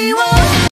we